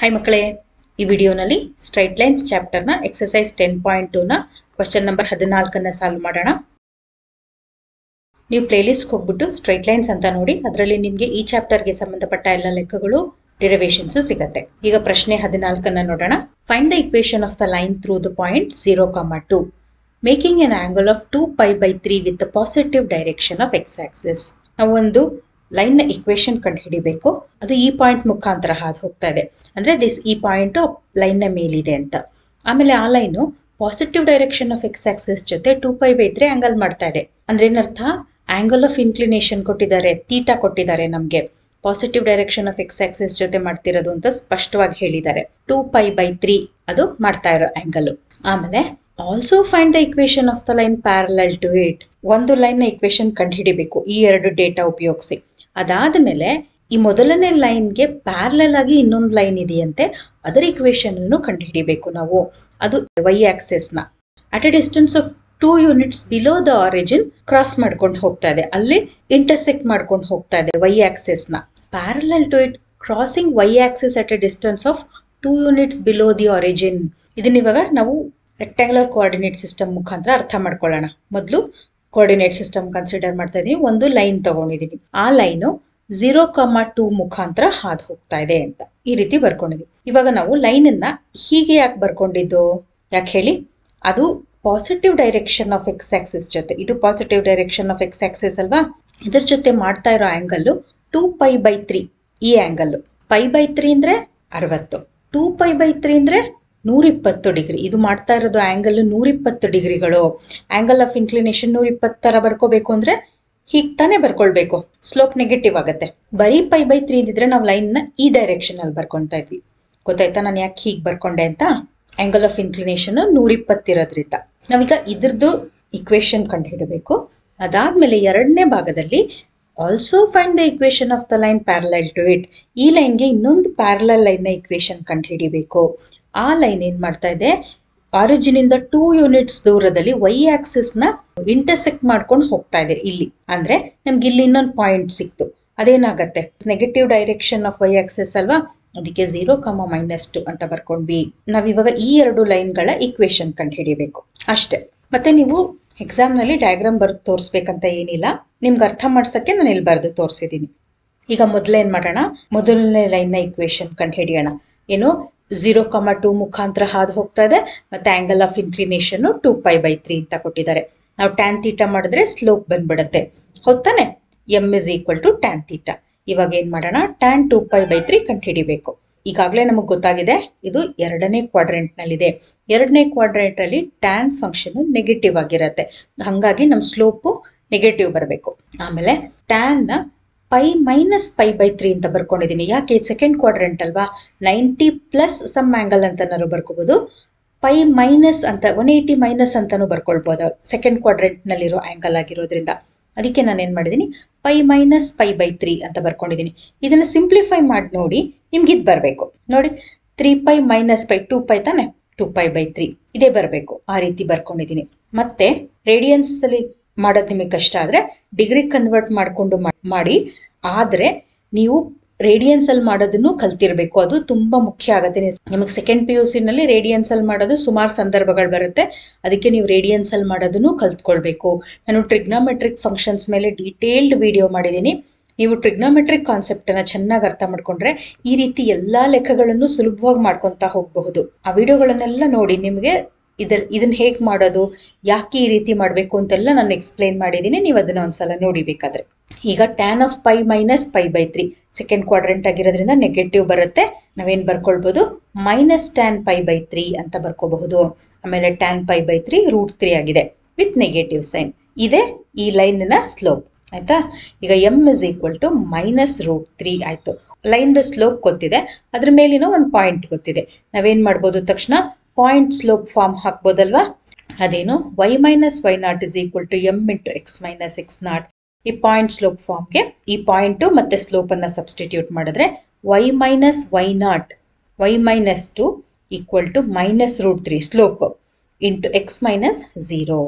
Hi ಮಕ್ಕಳೇ. ಈ ವಿಡಿಯೋನಲ್ಲಿ ಸ್ಟ್ರೈಟ್ ಲೈನ್ಸ್ ಚಾಪ್ಟರ್ನ ಎಕ್ಸಸೈಸ್ ಟೆನ್ ಪಾಯಿಂಟ್ ಟೂನ ಕ್ವಶನ್ ನಂಬರ್ ಹದಿನಾಲ್ಕನ್ನ ಸಾಲ್ವ್ ಮಾಡೋಣ. ನೀವು ಪ್ಲೇಲಿಸ್ಟ್ಗೆ ಹೋಗ್ಬಿಟ್ಟು ಸ್ಟ್ರೈಟ್ ಲೈನ್ಸ್ ಅಂತ ನೋಡಿ, ಅದರಲ್ಲಿ ನಿಮಗೆ ಈ ಚಾಪ್ಟರ್ಗೆ ಸಂಬಂಧಪಟ್ಟ ಎಲ್ಲ ಲೆಕ್ಕಗಳು ಡಿರವೇಷನ್ಸು ಸಿಗುತ್ತೆ. ಈಗ ಪ್ರಶ್ನೆ ಹದಿನಾಲ್ಕನ್ನ ನೋಡೋಣ. Find the equation of the line through the point zero comma two making an angle of two pi by three with positive direction of x axis ನಾವು ಒಂದು ಲೈನ್ನ ಇಕ್ವೇಶನ್ ಕಂಡು ಹಿಡಿಬೇಕು ಅದು ಈ ಪಾಯಿಂಟ್ ಮುಖಾಂತರ ಹಾದು ಹೋಗ್ತಾ ಇದೆ ಅಂದ್ರೆ ದಿಸ್ ಈ ಪಾಯಿಂಟ್ ಲೈನ್ನ ಮೇಲಿದೆ ಅಂತ. ಆಮೇಲೆ ಆ line positive direction of x axis ಜೊತೆ ಟೂ ಪೈ ಬೈ ಆಂಗಲ್ ಮಾಡ್ತಾ ಇದೆ. ಅಂದ್ರೆ ಏನರ್ಥ? ಆಂಗಲ್ ಆಫ್ ಇನ್ಕ್ಲಿನೇಷನ್ ಕೊಟ್ಟಿದ್ದಾರೆ ತೀಟಾ ಕೊಟ್ಟಿದ್ದಾರೆ ನಮಗೆ. Positive direction of x axis ಜೊತೆ ಮಾಡ್ತಿರೋದು ಅಂತ ಸ್ಪಷ್ಟವಾಗಿ ಹೇಳಿದ್ದಾರೆ. ಟೂ ಪೈ ಬೈ ತ್ರೀ ಅದು ಮಾಡ್ತಾ ಇರೋ ಆಂಗಲ್ ಆಮೇಲೆ also find the equation of the line parallel to it ಒಂದು ಲೈನ್ನ ಇಕ್ವೇಶನ್ ಕಂಡು ಹಿಡಿಬೇಕು ಈ ಎರಡು ಡೇಟಾ ಉಪಯೋಗಿಸಿ. ಅದಾದ್ಮೇಲೆ ಈ ಮೊದಲನೇ ಲೈನ್ಗೆ ಪ್ಯಾರ್ಲಲ್ ಆಗಿ ಇನ್ನೊಂದು ಲೈನ್ ಇದೆಯಂತೆ, ಅದರ ಇಕ್ವೇಶನ್ ಅನ್ನು ಕಂಡುಹಿಡಿಬೇಕು ನಾವು. ಅದು y ಆಕ್ಸೆಸ್ನ. At a distance of two units below the origin cross ಮಾಡ್ಕೊಂಡು ಹೋಗ್ತಾ ಇದೆ. ಅಲ್ಲಿ ಇಂಟರ್ಸೆಕ್ಟ್ ಮಾಡ್ಕೊಂಡು ಹೋಗ್ತಾ ಇದೆ y ಆಕ್ಸೆಸ್ನ. Parallel to it crossing y axis at a distance of two units below the origin ಇದನ್ನ ಇವಾಗ ನಾವು ರೆಕ್ಟಾಂಗ್ಯುಲರ್ ಕೋಆರ್ಡಿನೇಟ್ ಸಿಸ್ಟಮ್ ಮುಖಾಂತರ ಅರ್ಥ ಮಾಡ್ಕೊಳ್ಳೋಣ. ಮೊದಲು ಕೋಆರ್ಡಿನೇಟ್ ಸಿಸ್ಟಮ್ ಕನ್ಸಿಡರ್ ಮಾಡ್ತಾ ಇದೀನಿ. ಒಂದು ಲೈನ್ ತಗೊಂಡಿದ್ದೀನಿ ಆ ಲೈನು ಝೀರೋ ಕಮ ಟೂ ಮುಖಾಂತರ ಹಾದು ಹೋಗ್ತಾ ಇದೆ ಅಂತ. ಈ ರೀತಿ ಬರ್ಕೊಂಡಿದ್ವಿ ಇವಾಗ ನಾವು ಲೈನ್ ಅನ್ನ ಹೀಗೆ ಯಾಕೆ ಬರ್ಕೊಂಡಿದ್ದು? ಯಾಕೆ ಹೇಳಿ? ಅದು positive direction of x axis ಜೊತೆ. ಇದು positive direction of x axis ಅಲ್ವಾ? ಇದ್ರ ಜೊತೆ ಮಾಡ್ತಾ ಇರೋ angle two pi by three ಈ ಆಂಗಲ್ ಪೈ ಬೈ ತ್ರೀ ಅಂದ್ರೆ ಅರವತ್ತು. ಟೂ ಪೈ ಬೈ ತ್ರೀ ಅಂದ್ರೆ ನೂರಿಪ್ಪತ್ತು ಡಿಗ್ರಿ. ಇದು ಮಾಡ್ತಾ ಇರೋದು ಆಂಗಲ್ ನೂರಿಪ್ಪತ್ತು ಡಿಗ್ರಿಗಳು. ಆಂಗಲ್ ಆಫ್ ಇನ್ಕ್ಲಿನೇಷನ್ ನೂರಿಪ್ಪತ್ತರ ಬರ್ಕೋಬೇಕು ಅಂದ್ರೆ ಹೀಗೆ ತಾನೇ ಬರ್ಕೊಳ್ಬೇಕು. ಸ್ಲೋಪ್ ನೆಗೆಟಿವ್ ಆಗುತ್ತೆ. ಬರೀ ಪೈ ಬೈ ತ್ರೀ ಇದ್ರೆ ನಾವು ಲೈನ್ನ ಈ ಡೈರೆಕ್ಷನ್ ಅಲ್ಲಿ ಬರ್ಕೊಂತಾ ಇದ್ವಿ. ಗೊತ್ತಾಯ್ತಾ ನಾನು ಯಾಕೆ ಹೀಗೆ ಬರ್ಕೊಂಡೆ ಅಂತ? ಆಂಗಲ್ ಆಫ್ ಇನ್ಕ್ಲಿನೇಷನ್ ನೂರಿಪ್ಪತ್ತಿರೋದ್ರಿಂದ ನಾವೀಗ ಇದ್ರದ್ದು ಇಕ್ವೇಶನ್ ಕಂಡು ಹಿಡಬೇಕು ಅದಾದ್ಮೇಲೆ ಎರಡನೇ ಭಾಗದಲ್ಲಿ also find the equation of the line parallel to it ಈ ಲೈನ್ಗೆ ಇನ್ನೊಂದು ಪ್ಯಾರಲಲ್ ಲೈನ್ನ ಇಕ್ವೇಶನ್ ಕಂಡು ಹಿಡಿಬೇಕು ಆ ಲೈನ್ ಏನ್ ಮಾಡ್ತಾ ಇದೆ? ಆರಿಜಿನ್ ಇಂದ ಟೂ ಯೂನಿಟ್ಸ್ ದೂರದಲ್ಲಿ ವೈ ನ ಇಂಟರ್ಸೆಕ್ಟ್ ಮಾಡ್ಕೊಂಡು ಹೋಗ್ತಾ ಇದೆ ಇಲ್ಲಿ. ಅಂದ್ರೆ ನಮ್ಗೆ ಇಲ್ಲಿ ಇನ್ನೊಂದು ಪಾಯಿಂಟ್ ಸಿಕ್ತು. ಅದೇನಾಗತ್ತೆ? Negative direction of y axis ಅಲ್ವಾ? ಅದಕ್ಕೆ ಝೀರೋ ಕಮ ಮೈನಸ್ ಟು ಅಂತ ಬರ್ಕೊಂಡ್ವಿ ನಾವ್ ಇವಾಗ ಈ ಎರಡು ಲೈನ್ಗಳ ಇಕ್ವೇಶನ್ ಕಂಡು ಹಿಡಿಬೇಕು ಅಷ್ಟೇ. ಮತ್ತೆ ನೀವು ಎಕ್ಸಾಮ್ನಲ್ಲಿ ಡಯಾಗ್ರಾಮ್ ಬರೆದು ತೋರಿಸ್ಬೇಕಂತ ಏನಿಲ್ಲ. ನಿಮ್ಗೆ ಅರ್ಥ ಮಾಡ್ಸಕ್ಕೆ ನಾನು ಇಲ್ಲಿ ಬರೆದು ತೋರಿಸಿದೀನಿ. ಈಗ ಮೊದಲೇನು ಮಾಡೋಣ? ಮೊದಲನೇ ಲೈನ್ನ ಇಕ್ವೇಶನ್ ಕಂಡು ಹಿಡಿಯೋಣ ಏನು? ಝೀರೋ ಕಮ ಟೂ ಮುಖಾಂತರ ಹಾದು ಹೋಗ್ತಾ ಇದೆ. ಮತ್ತೆ angle of inclination two pi by three ಅಂತ ಕೊಟ್ಟಿದ್ದಾರೆ. ನಾವು ಟ್ಯಾನ್ ತೀಟ ಮಾಡಿದ್ರೆ ಸ್ಲೋಪ್ ಬಂದ್ಬಿಡುತ್ತೆ. ಹೊತ್ತಾನೆ m is equal to tan theta ಇವಾಗ ಏನು ಮಾಡೋಣ? Tan two pi by three ಕಂಡು ಹಿಡಿಬೇಕು ಈಗಾಗಲೇ ನಮಗೆ ಗೊತ್ತಾಗಿದೆ, ಇದು ಎರಡನೇ ಕ್ವಾಡ್ರೆಂಟ್ನಲ್ಲಿದೆ ಎರಡನೇ ಕ್ವಾಡ್ರೆಂಟಲ್ಲಿ ಟ್ಯಾನ್ ಫಂಕ್ಷನ್ ನೆಗೆಟಿವ್ ಆಗಿರುತ್ತೆ. ಹಾಗಾಗಿ ನಮ್ಮ ಸ್ಲೋಪು ನೆಗೆಟಿವ್ ಬರಬೇಕು. ಆಮೇಲೆ ಟ್ಯಾನ್ನ pi minus pi by three ಅಂತ ಬರ್ಕೊಂಡಿದ್ದೀನಿ. ಯಾಕೆ ಸೆಕೆಂಡ್ ಕ್ವಾಡ್ರೆಂಟ್ ಅಲ್ವಾ? ನೈಂಟಿ ಪ್ಲಸ್ ಸಮ್ ಆಂಗಲ್ ಅಂತನಾರು ಬರ್ಕೋಬೋದು. ಪೈ ಮೈನಸ್ ಅಂತ ಒನ್ ಏಯ್ಟಿ ಮೈನಸ್ ಅಂತಾನು ಬರ್ಕೊಳ್ಬೋದು. ಸೆಕೆಂಡ್ ಕ್ವಾಡ್ರೆಂಟ್ನಲ್ಲಿರೋ ನಲ್ಲಿರೋ ಆಂಗಲ್ ಆಗಿರೋದ್ರಿಂದ. ಅದಕ್ಕೆ ನಾನು ಏನು ಮಾಡಿದ್ದೀನಿ? Pi minus pi by three ಅಂತ ಬರ್ಕೊಂಡಿದ್ದೀನಿ. ಇದನ್ನ ಸಿಂಪ್ಲಿಫೈ ಮಾಡಿ ನೋಡಿ, ನಿಮ್ಗೆ ಇದು ಬರಬೇಕು. ನೋಡಿ three pi minus pi two pi ತಾನೆ? ಟೂ ಪೈ ಬೈ ತ್ರೀ ಇದೇ ಬರಬೇಕು. ಆ ರೀತಿ ಬರ್ಕೊಂಡಿದ್ದೀನಿ. ಮತ್ತೆ ರೇಡಿಯನ್ಸ್ ಅಲ್ಲಿ ಮಾಡೋದು ನಿಮಗೆ ಕಷ್ಟ ಆದ್ರೆ ಡಿಗ್ರಿ ಕನ್ವರ್ಟ್ ಮಾಡಿಕೊಂಡು ಮಾಡಿ, ಆದ್ರೆ ನೀವು ರೇಡಿಯನ್ಸ್ ಅಲ್ಲಿ ಮಾಡೋದನ್ನು ಕಲ್ತಿರಬೇಕು. ಅದು ತುಂಬಾ ಮುಖ್ಯ ಆಗುತ್ತೆ. ನಿಮಗೆ ಸೆಕೆಂಡ್ ಪಿ ಯು ಸಿನಲ್ಲಿ ನಲ್ಲಿ ರೇಡಿಯನ್ಸ್ ಅಲ್ಲಿ ಮಾಡೋದು ಸುಮಾರು ಸಂದರ್ಭಗಳು ಬರುತ್ತೆ. ಅದಕ್ಕೆ ನೀವು ರೇಡಿಯನ್ಸ್ ಅಲ್ಲಿ ಮಾಡೋದನ್ನು ಕಲ್ತ್ಕೊಳ್ಬೇಕು. ನಾನು ಟ್ರಿಗ್ನಾಮೆಟ್ರಿಕ್ ಫಂಕ್ಷನ್ಸ್ ಮೇಲೆ ಡೀಟೇಲ್ಡ್ ವಿಡಿಯೋ ಮಾಡಿದ್ದೀನಿ. ನೀವು ಟ್ರಿಗ್ನಾಮೆಟ್ರಿಕ್ ಕಾನ್ಸೆಪ್ಟ್ ಅನ್ನ ಚೆನ್ನಾಗಿ ಅರ್ಥ ಮಾಡ್ಕೊಂಡ್ರೆ ಈ ರೀತಿ ಎಲ್ಲ ಲೆಕ್ಕಗಳನ್ನು ಸುಲಭವಾಗಿ ಮಾಡ್ಕೊತಾ ಹೋಗಬಹುದು. ಆ ವಿಡಿಯೋಗಳನ್ನೆಲ್ಲ ನೋಡಿ ನಿಮಗೆ ಇದ ಇದನ್ನ ಹೇಗೆ ಮಾಡೋದು, ಯಾಕೆ ಈ ರೀತಿ ಮಾಡಬೇಕು ಅಂತೆಲ್ಲ ನಾನು ಎಕ್ಸ್ಪ್ಲೈನ್ ಮಾಡಿದ್ದೀನಿ ನೀವು ಅದನ್ನ ಒಂದ್ಸಲ ನೋಡಿಬೇಕಾದ್ರೆ ಈಗ tan of pi minus pi by three second quadrant ಆಗಿರೋದ್ರಿಂದ ನೆಗೆಟಿವ್ ಬರುತ್ತೆ. ನಾವೇನು ಬರ್ಕೊಳ್ಬೋದು? Minus tan pi by three ಅಂತ ಬರ್ಕೋಬಹುದು. ಆಮೇಲೆ tan pi by three root three ಆಗಿದೆ ವಿತ್ ನೆಗೆಟಿವ್ ಸೈನ್ ಇದೆ ಈ ಲೈನ್ನ ಸ್ಲೋಪ್ ಆಯ್ತಾ? ಈಗ m is equal to minus root three ಆಯ್ತು. ಲೈನ್ ದ ಸ್ಲೋಪ್ ಗೊತ್ತಿದೆ. ಅದ್ರ ಮೇಲಿನ ಒಂದು ಪಾಯಿಂಟ್ ಗೊತ್ತಿದೆ. ನಾವೇನು ಮಾಡ್ಬೋದು ತಕ್ಷಣ? ಪಾಯಿಂಟ್ ಸ್ಲೋಪ್ ಫಾರ್ಮ್ ಹಾಕ್ಬೋದಲ್ವಾ? ಅದೇನು? Y minus y naught is equal to m into x minus x naught ಈ ಪಾಯಿಂಟ್ ಸ್ಲೋಪ್ ಫಾರ್ಮ್ಗೆ ಈ ಪಾಯಿಂಟ್ ಮತ್ತೆ ಸ್ಲೋಪ್ ಅನ್ನ ಸಬ್ಸ್ಟಿಟ್ಯೂಟ್ ಮಾಡಿದ್ರೆ y minus y naught y minus two equal to minus root three slope into x minus zero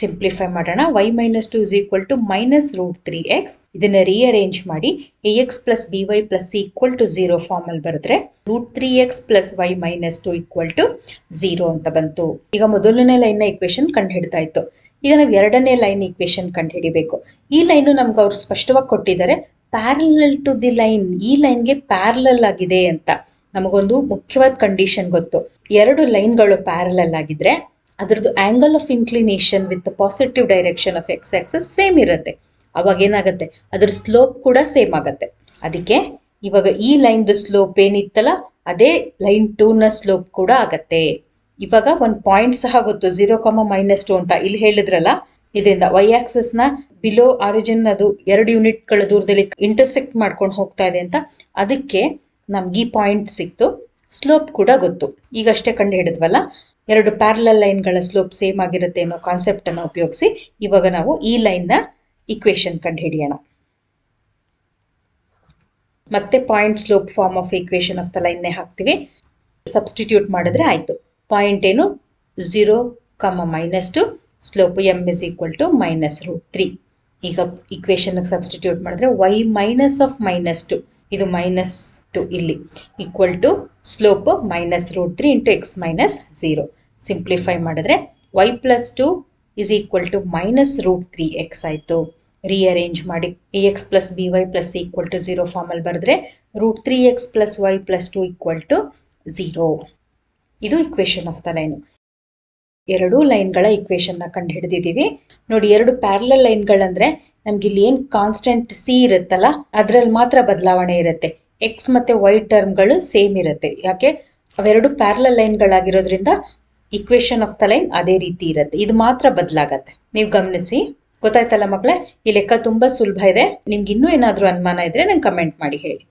simplify ಮಾಡೋಣ. Y minus two is equal to minus root three x ಇದನ್ನ rearrange ಮಾಡಿ. A x plus b y plus equal to zero form ಅಲ್ಲಿ ಬರೆದ್ರೆ root three x plus y minus two equal to zero ಅಂತ ಬಂತು. ಈಗ ಮೊದಲನೇ ಲೈನ್ನ equation ಕಂಡು ಹಿಡ್ತಾ ಇತ್ತು. ಈಗ ನಾವು ಎರಡನೇ ಲೈನ್ ಇಕ್ವೇಶನ್ ಕಂಡು ಹಿಡಿಬೇಕು ಈ ಲೈನು ನಮ್ಗೆ ಅವ್ರು ಸ್ಪಷ್ಟವಾಗಿ ಕೊಟ್ಟಿದ್ದಾರೆ ಪ್ಯಾರಲಲ್ ಟು ದಿ ಲೈನ್ ಈ ಲೈನ್ಗೆ ಪ್ಯಾರಲಲ್ ಆಗಿದೆ ಅಂತ. ನಮಗೊಂದು ಮುಖ್ಯವಾದ ಕಂಡೀಷನ್ ಗೊತ್ತು. ಎರಡು ಲೈನ್ಗಳು ಪ್ಯಾರಲಲ್ ಆಗಿದ್ರೆ ಅದರದ್ದು angle of inclination with positive direction of x axis same ಇರುತ್ತೆ. ಅವಾಗ ಏನಾಗುತ್ತೆ? ಅದ್ರ ಸ್ಲೋಪ್ ಕೂಡ ಸೇಮ್ ಆಗುತ್ತೆ. ಅದಕ್ಕೆ ಇವಾಗ ಈ ಲೈನ್ದು ಸ್ಲೋಪ್ ಏನಿತ್ತಲ್ಲ, ಅದೇ ಲೈನ್ ಟೂನ ಸ್ಲೋಪ್ ಕೂಡ ಆಗತ್ತೆ. ಇವಾಗ ಒಂದು ಪಾಯಿಂಟ್ ಸಹ ಗೊತ್ತು ಝೀರೋ ಕಾಮ ಮೈನಸ್ ಟು ಅಂತ ಇಲ್ಲಿ ಹೇಳಿದ್ರಲ್ಲ, ಇದರಿಂದ ವೈ ನ ಬಿಲೋ ಆರಿಜಿನ್ ಅದು ಎರಡು ಯೂನಿಟ್ಗಳ ದೂರದಲ್ಲಿ ಇಂಟರ್ಸೆಕ್ಟ್ ಮಾಡ್ಕೊಂಡು ಹೋಗ್ತಾ ಇದೆ ಅಂತ, ಅದಕ್ಕೆ ನಮ್ಗೆ ಈ ಪಾಯಿಂಟ್ ಸಿಕ್ತು. ಸ್ಲೋಪ್ ಕೂಡ ಗೊತ್ತು. ಈಗಷ್ಟೇ ಕಂಡು ಹಿಡಿದ್ವಲ್ಲ? ಎರಡು ಪ್ಯಾರಲಲ್ ಲೈನ್ಗಳ ಸ್ಲೋಪ್ ಸೇಮ್ ಆಗಿರುತ್ತೆ ಅನ್ನೋ ಕಾನ್ಸೆಪ್ಟ್ ಅನ್ನು ಉಪಯೋಗಿಸಿ ಇವಾಗ ನಾವು ಈ ಲೈನ್ನ ಇಕ್ವೇಶನ್ ಕಂಡು ಹಿಡಿಯೋಣ ಮತ್ತೆ point slope form of equation of the ಲೈನ್ನೇ ಹಾಕ್ತೀವಿ. ಸಬ್ಸ್ಟಿಟ್ಯೂಟ್ ಮಾಡಿದ್ರೆ ಆಯ್ತು. ಪಾಯಿಂಟ್ ಏನು? Zero comma minus two slope m is equal to minus root three ಈಗ ಇಕ್ವೇಶನ್ ಸಬ್ಸ್ಟಿಟ್ಯೂಟ್ ಮಾಡಿದ್ರೆ y minus of minus two ಇದು ಮೈನಸ್ ಟು ಇಲ್ಲಿ. Equal to slope minus root three into x minus zero simplify ಮಾಡಿದ್ರೆ y plus two is equal to minus root three x ಆಯಿತು. Rearrange ಮಾಡಿ a x plus b y plus equal to zero ಫಾರ್ಮಲ್ಲಿ ಬರೆದ್ರೆ root three x plus y plus two equal to zero ಇದು equation of the line ಎರಡೂ ಲೈನ್ಗಳ ಇಕ್ವೇಶನ್ನ ಕಂಡು ಹಿಡಿದಿದ್ದೀವಿ ನೋಡಿ ಎರಡು ಪ್ಯಾರಲಲ್ ಲೈನ್ಗಳಂದ್ರೆ ನಮ್ಗೆ ಇಲ್ಲಿ ಏನು ಕಾನ್ಸ್ಟೆಂಟ್ ಸಿ ಇರುತ್ತಲ್ಲ, ಅದರಲ್ಲಿ ಮಾತ್ರ ಬದಲಾವಣೆ ಇರುತ್ತೆ. ಎಕ್ಸ್ ಮತ್ತೆ ವೈ ಟರ್ಮ್ಗಳು ಸೇಮ್ ಇರುತ್ತೆ. ಯಾಕೆ? ಅವೆರಡು ಪ್ಯಾರಲಲ್ ಲೈನ್ಗಳಾಗಿರೋದ್ರಿಂದ ಇಕ್ವೇಶನ್ ಆಫ್ ದ ಲೈನ್ ಅದೇ ರೀತಿ ಇರುತ್ತೆ. ಇದು ಮಾತ್ರ ಬದಲಾಗತ್ತೆ. ನೀವು ಗಮನಿಸಿ. ಗೊತ್ತಾಯ್ತಲ್ಲ ಮಕ್ಕಳೇ ಈ ಲೆಕ್ಕ ತುಂಬಾ ಸುಲಭ ಇದೆ. ನಿಮ್ಗೆ ಇನ್ನೂ ಏನಾದರೂ ಅನುಮಾನ ಇದ್ರೆ ನಂಗೆ ಕಮೆಂಟ್ ಮಾಡಿ ಹೇಳಿ.